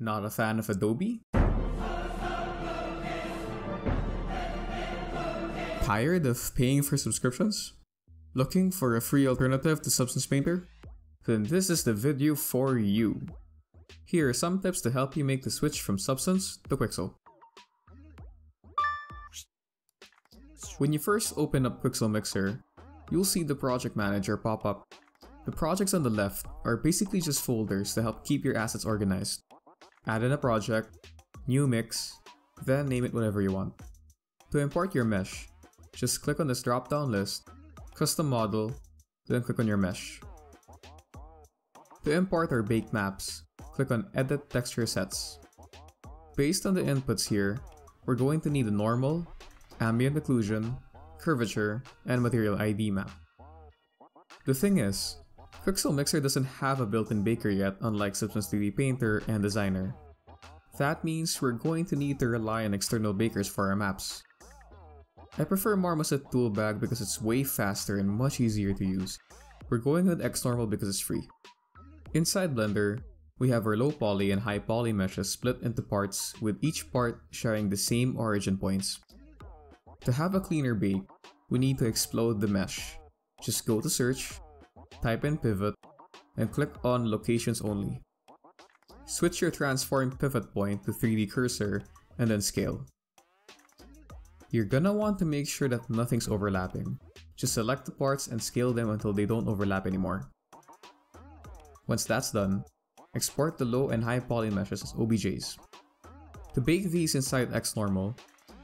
Not a fan of Adobe? Tired of paying for subscriptions? Looking for a free alternative to Substance Painter? Then this is the video for you. Here are some tips to help you make the switch from Substance to Quixel. When you first open up Quixel Mixer, you'll see the project manager pop up. The projects on the left are basically just folders to help keep your assets organized. Add in a project, new mix, then name it whatever you want. To import your mesh, just click on this drop down list, custom model, then click on your mesh. To import our baked maps, click on edit texture sets. Based on the inputs here, we're going to need a normal, ambient occlusion, curvature, and material ID map. The thing is, Quixel Mixer doesn't have a built-in baker yet unlike Substance 3D Painter and Designer. That means we're going to need to rely on external bakers for our maps. I prefer Marmoset Toolbag because it's way faster and much easier to use. We're going with XNormal because it's free. Inside Blender, we have our low poly and high poly meshes split into parts with each part sharing the same origin points. To have a cleaner bake, we need to explode the mesh. Just go to search, type in pivot, and click on locations only. Switch your transform pivot point to 3D cursor and then scale. You're gonna want to make sure that nothing's overlapping. Just select the parts and scale them until they don't overlap anymore. Once that's done, export the low and high poly meshes as OBJs. To bake these inside XNormal,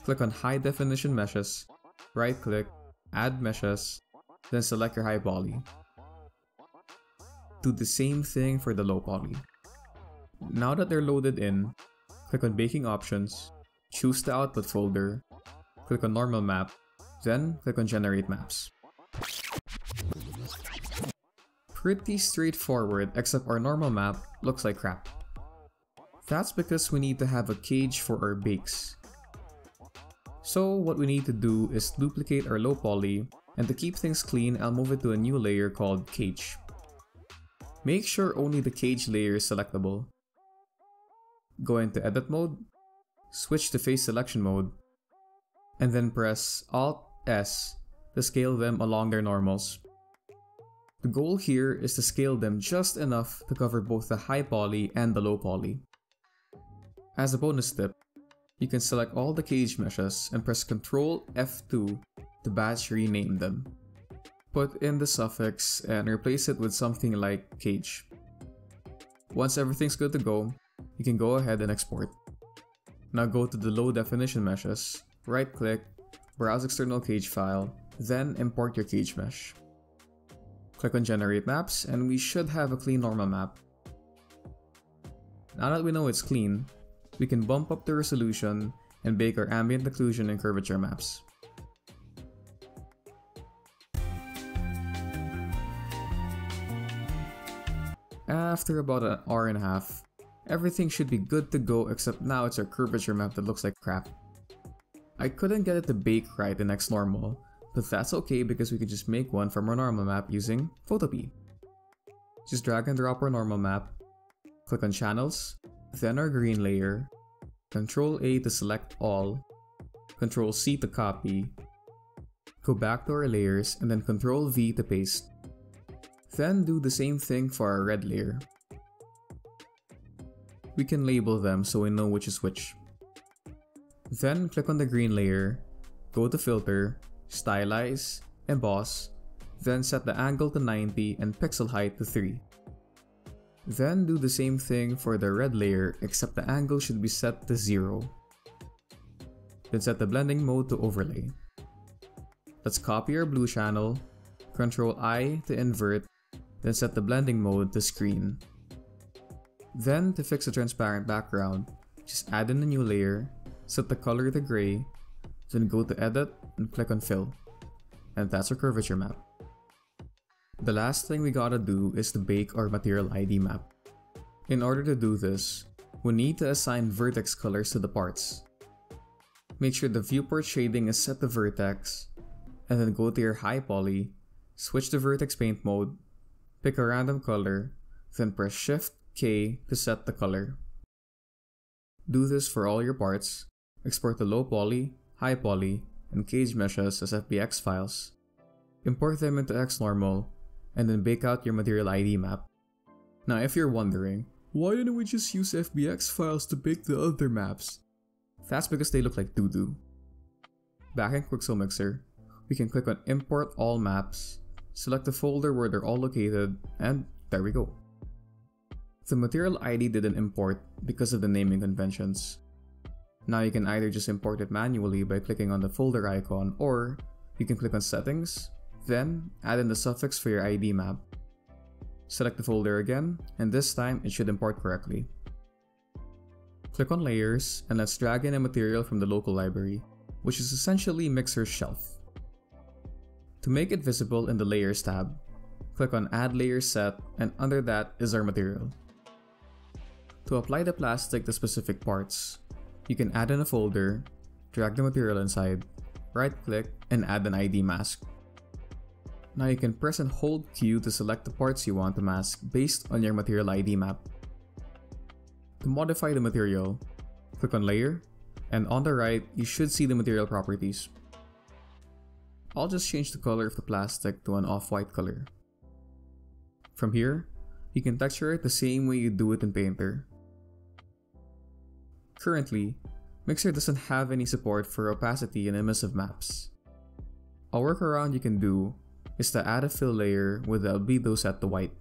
click on High Definition Meshes, right click, Add Meshes, then select your high poly. Do the same thing for the low poly. Now that they're loaded in, click on Baking Options, choose the output folder, click on Normal Map, then click on Generate Maps. Pretty straightforward except our normal map looks like crap. That's because we need to have a cage for our bakes. So what we need to do is duplicate our low poly and to keep things clean I'll move it to a new layer called cage. Make sure only the cage layer is selectable. Go into edit mode, switch to face selection mode, and then press Alt S to scale them along their normals. The goal here is to scale them just enough to cover both the high poly and the low poly. As a bonus tip, you can select all the cage meshes and press Ctrl F2 to batch rename them. Put in the suffix and replace it with something like cage. Once everything's good to go, you can go ahead and export. Now go to the low definition meshes, right click, browse external cage file, then import your cage mesh. Click on generate maps and we should have a clean normal map. Now that we know it's clean, we can bump up the resolution and bake our ambient occlusion and curvature maps. After about an hour and a half, everything should be good to go except now it's our curvature map that looks like crap. I couldn't get it to bake right in normal, but that's okay because we can just make one from our normal map using Photopea. Just drag and drop our normal map, click on channels, then our green layer, Control A to select all, Control C to copy, go back to our layers and then Control V to paste. Then do the same thing for our red layer. We can label them so we know which is which. Then click on the green layer, go to filter, stylize, emboss, then set the angle to 90 and pixel height to 3. Then do the same thing for the red layer except the angle should be set to 0. Then set the blending mode to overlay. Let's copy our blue channel, Ctrl I to invert, then set the blending mode to screen. Then to fix the transparent background, just add in a new layer, set the color to gray, then go to edit and click on fill. And that's our curvature map. The last thing we gotta do is to bake our material ID map. In order to do this, we need to assign vertex colors to the parts. Make sure the viewport shading is set to vertex, and then go to your high poly, switch to vertex paint mode, pick a random color, then press shift K to set the color. Do this for all your parts, export the low poly, high poly, and cage meshes as FBX files. Import them into XNormal, and then bake out your material ID map. Now if you're wondering, why didn't we just use FBX files to bake the other maps? That's because they look like doo-doo. Back in Quixel Mixer, we can click on Import All Maps, select the folder where they're all located, and there we go. The material ID didn't import because of the naming conventions. Now you can either just import it manually by clicking on the folder icon or you can click on settings, then add in the suffix for your ID map. Select the folder again, and this time it should import correctly. Click on layers and let's drag in a material from the local library, which is essentially Mixer's shelf. To make it visible in the layers tab, click on add layer set and under that is our material. To apply the plastic to specific parts, you can add in a folder, drag the material inside, right click, and add an ID mask. Now you can press and hold Q to select the parts you want to mask based on your material ID map. To modify the material, click on Layer, and on the right, you should see the material properties. I'll just change the color of the plastic to an off-white color. From here, you can texture it the same way you do it in Painter. Currently, Mixer doesn't have any support for opacity in emissive maps. A workaround you can do is to add a fill layer with the albedo set to white.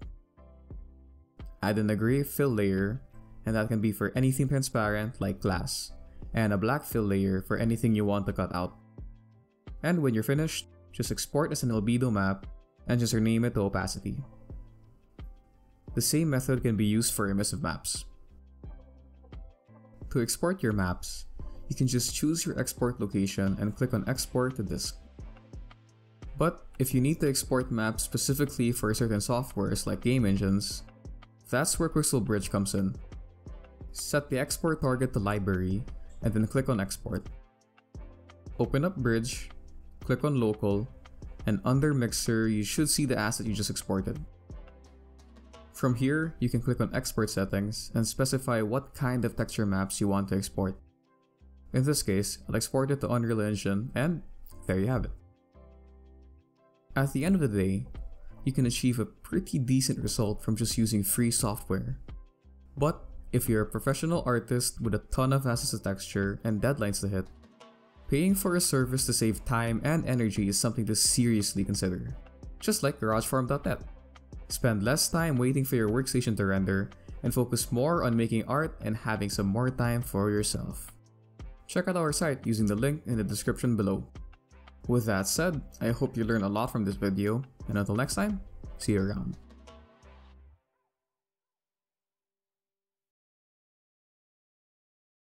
Add in a gray fill layer, and that can be for anything transparent like glass, and a black fill layer for anything you want to cut out. And when you're finished, just export as an albedo map and just rename it to opacity. The same method can be used for emissive maps. To export your maps, you can just choose your export location and click on export to disk. But if you need to export maps specifically for certain softwares like game engines, that's where Quixel Bridge comes in. Set the export target to library and then click on export. Open up Bridge, click on local, and under Mixer you should see the asset you just exported. From here, you can click on Export Settings and specify what kind of texture maps you want to export. In this case, I'll export it to Unreal Engine and there you have it. At the end of the day, you can achieve a pretty decent result from just using free software. But if you're a professional artist with a ton of assets to texture and deadlines to hit, paying for a service to save time and energy is something to seriously consider. Just like GarageFarm.net. Spend less time waiting for your workstation to render and focus more on making art and having some more time for yourself. Check out our site using the link in the description below. With that said, I hope you learned a lot from this video, and until next time, see you around.